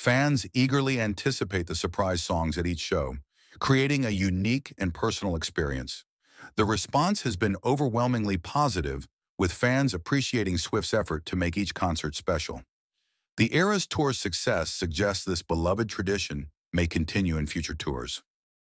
Fans eagerly anticipate the surprise songs at each show, creating a unique and personal experience. The response has been overwhelmingly positive, with fans appreciating Swift's effort to make each concert special. The Eras Tour's success suggests this beloved tradition may continue in future tours.